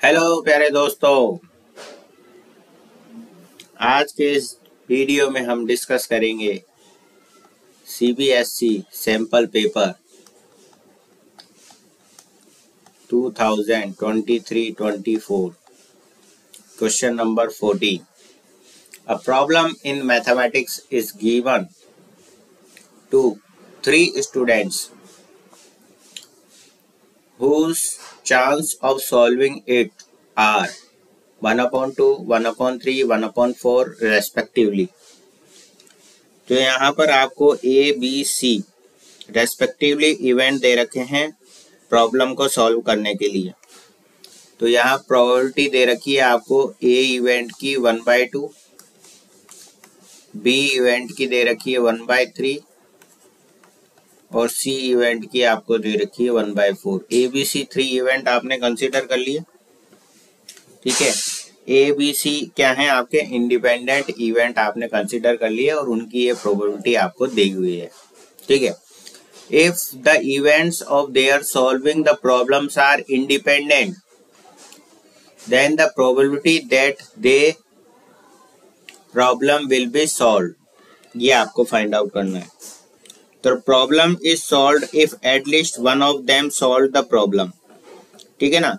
Hello प्यारे दोस्तों। आज के इस वीडियो में हम डिस्कस करेंगे CBSE sample paper 2023-24 question number 14 a problem in mathematics is given to three students whose chance of solving it are 1 upon 2, 1 upon 3, 1 upon 4 respectively. तो यहाँ पर आपको A B C respectively event दे रखे हैं problem को solve करने के लिए तो यहाँ प्रोबेबिलिटी दे रखी है आपको ए इवेंट की one by two B event की दे रखी है वन बाय थ्री और सी इवेंट की आपको दे रखी है one by four A B C three event आपने कंसिडर कर लिए। ठीक है? ए बी सी क्या है आपके? इंडिपेंडेंट इवेंट आपने कंसिडर कर लिए और उनकी ये प्रोबेबिलिटी आपको दी हुई है। ठीक है? If the events of their solving the problems are independent then the probability that the problem will be solve ये आपको फाइंड आउट करना है। तो problem is solve if at least one of them solve the problem ठीक है ना?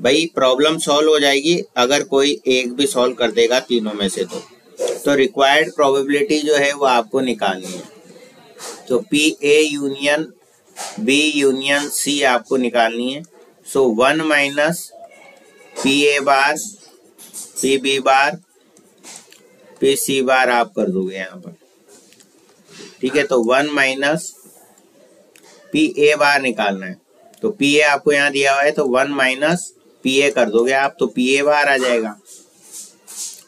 भाई problem solve हो जाएगी अगर कोई एक भी सॉल्व कर देगा तीनों में से तो। तो रिक्वायर्ड प्रोबेबिलिटी जो है वो आपको निकालनी है। तो P A union B union C आपको निकालनी है। So one minus P A bar P B bar P C bar आप कर दोगे यहाँ पर। ठीक है तो one minus P A bar निकालना है। तो पी ए आपको यहाँ दिया हुआ है तो वन माइनस पी ए कर दोगे आप तो पी ए बार आ जाएगा।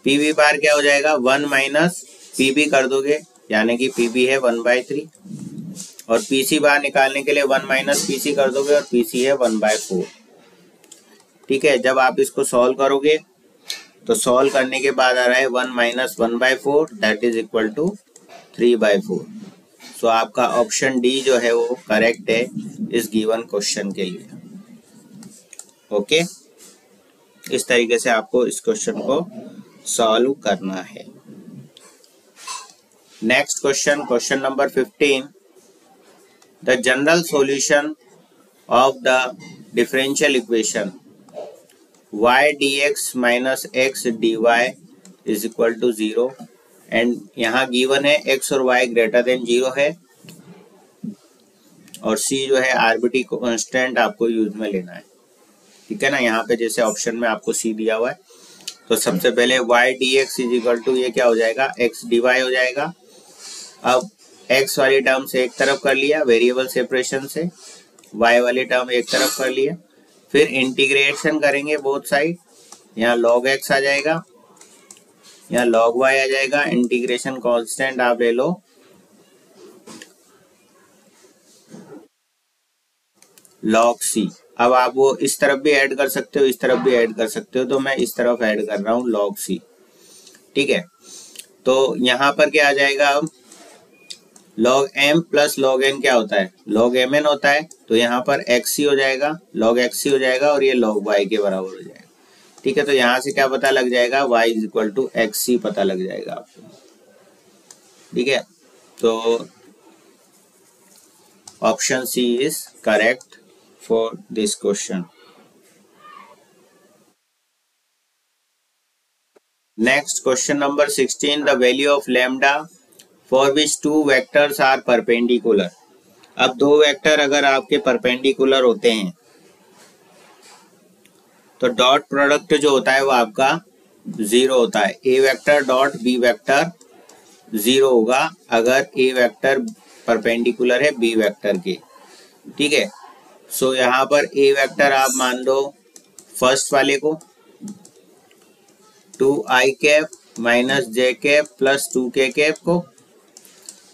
पी बी बार क्या हो जाएगा? वन माइनस पी बी कर दोगे, यानी कि पी बी है वन बाय थ्री। और पी सी बार निकालने के लिए वन माइनस पी सी कर दोगे, और पी सी है वन बाय फोर। ठीक है, जब आप इसको सॉल्व करोगे तो सॉल्व करने के बाद आ रहा है one minus one by four, that is equal to three by four so आपका ऑप्शन डी जो है वो करेक्ट है इस गिवन क्वेश्चन के लिए। ओके इस तरीके से आपको इस क्वेश्चन को सॉल्व करना है। Next question question number fifteen the general solution of the differential equation y dx X D Y is equal to zero and यहाँ गिवन है एक्स और वाई ग्रेटर देन ज़ीरो है। और सी जो है आरबिटी कॉन्स्टेंट आपको यूज़ में लेना है। ठीक है ना? यहाँ पे जैसे ऑप्शन में आपको सी दिया हुआ है। तो सबसे पहले Y D X is equal to ये क्या हो जाएगा? X dy हो जाएगा। अब एक्स वाली टर्म से एक तरफ़ कर लिया वेरिएबल सेपरेशन से। वाई वाली टर्म एक तरफ़ कर लिया। फिर इंटीग्रेशन करेंगे बोथ साइड यहाँ लॉग एक्स आ जाएगा। यहाँ log y आ जाएगा इंटीग्रेशन कांस्टेंट आप ले लो। log c अब आप वो इस तरफ़ भी ऐड कर सकते हो, इस तरफ़ भी ऐड कर सकते हो तो मैं इस तरफ़ ऐड कर रहा हूँ log c ठीक है? तो यहाँ पर क्या आ जाएगा अब? log m plus log n क्या होता है? log mn होता है तो यहाँ पर xc हो जाएगा, log xc हो जाएगा और ये log y के बराबर हो जाएगा। ठीक है तो यहाँ से क्या पता लग जाएगा? Y is equal to X पता लग जाएगा आपको। ठीक है तो option C is correct for this question next question number sixteen the value of lambda for which two vectors are perpendicular अब दो वेक्टर अगर आपके परपेंडिकुलर होते हैं तो डॉट प्रोडक्ट जो होता है वो आपका ज़ीरो होता है। A vector dot B vector zero होगा, अगर ए वेक्टर परपेंडिकुलर है बी वेक्टर के। ठीक है? सो यहाँ पर ए वेक्टर आप मान लो फ़र्स्ट वाले को, two I cap minus J cap plus two K cap को।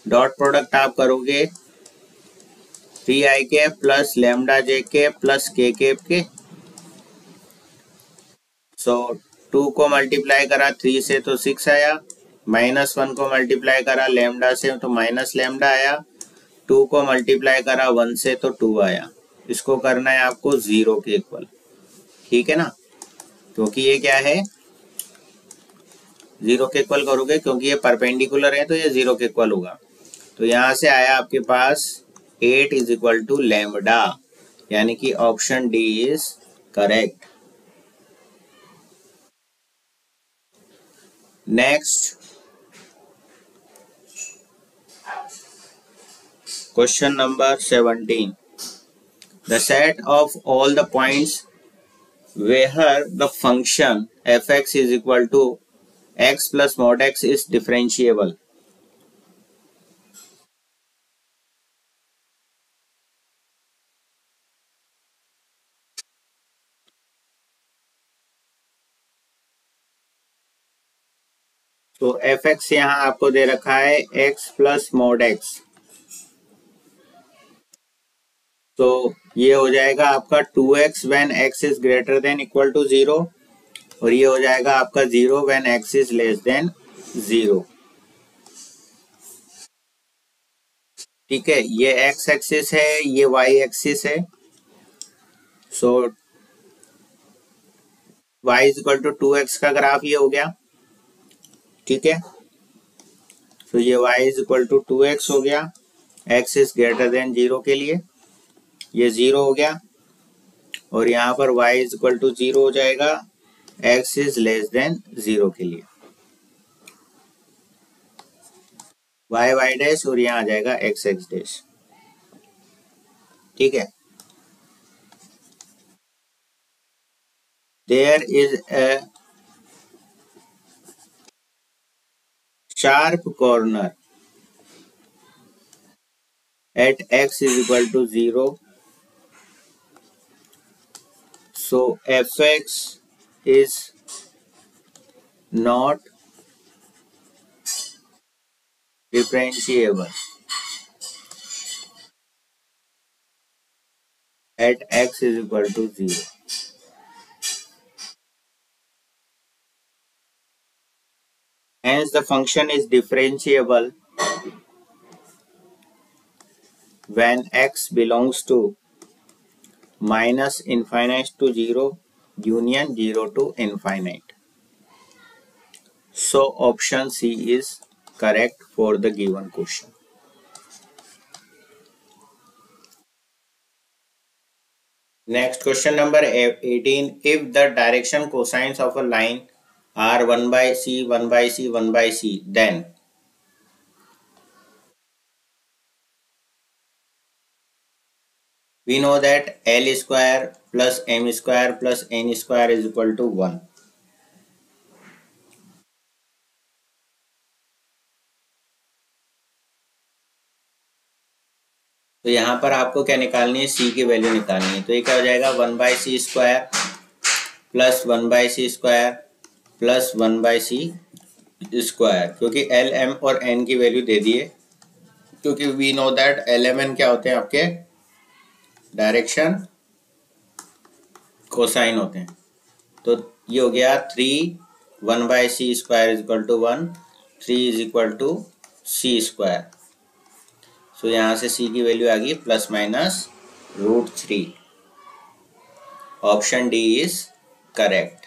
डॉट प्रोडक्ट आप करोगे three I cap plus lambda J cap plus K cap के। सो टू को मल्टीप्लाई करा थ्री से तो सिक्स आया। माइनस वन को मल्टीप्लाई करा लेमडा से तो माइनस लेमडा आया। टू को मल्टीप्लाई करा वन से तो टू आया। इसको करना है आपको ज़ीरो के इक्वल ठीक है ना? क्योंकि ये क्या है? ज़ीरो के इक्वल करोगे क्योंकि ये परपेंडिकुलर है तो ये ज़ीरो के इक्वल होगा। तो यहाँ से आया आपके पास eight is equal to lambda यानी कि option D is correct next. Question number 17 the set of all the points where the function fx is equal to x plus mod x is differentiable. तो F X यहाँ आपको दे रखा है x plus mode x तो ये हो जाएगा आपका two X when X is greater than equal to zero और ये हो जाएगा आपका zero when X is less than zero ठीक है, ये एक्स एक्सिस है, ये वाई एक्सिस है। So Y is equal to two X का ग्राफ ये हो गया। ठीक है? तो ये Y is equal to two X हो गया। X is greater than zero के लिए। ये ज़ीरो हो गया। और यहाँ पर y is equal to zero हो जाएगा। x is less than zero के लिए। y y डैश और यहाँ आ जाएगा x x डैश ठीक है? There is sharp corner. At x is equal to 0 So fx is not differentiable. At x is equal to 0. Hence the function is differentiable when x belongs to minus infinite to 0 union 0 to infinite. So option C is correct for the given question. Next question number 18. If the direction cosines of a line are 1 by c, 1 by c, 1 by c, then we know that L square plus M square plus N square is equal to 1. तो यहाँ पर आपको क्या निकालनी है c की value निकालनी है तो ये क्या हो जाएगा one by C square plus one by C square plus one by C square क्योंकि एल एम और एन की वैल्यू दे दिए, क्योंकि we know that L M N क्या होते हैं आपके? डायरेक्शन कोसाइन होते हैं। तो ये हो गया three one by C square is equal to one three is equal to C square so यहाँ से सी की वैल्यू आ गई plus minus root three option D is correct